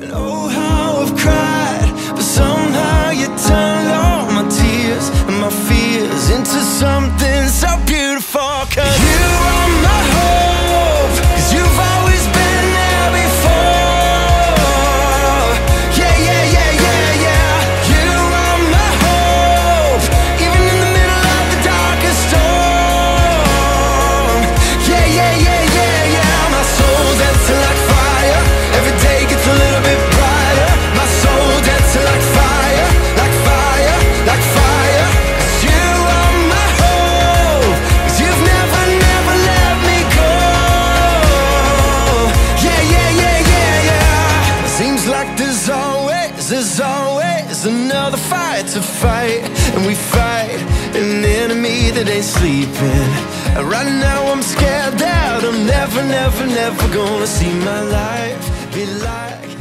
and oh There's always another fight to fight And we fight an enemy that ain't sleeping. And Right now I'm scared that I'm never, never, never gonna see my life be like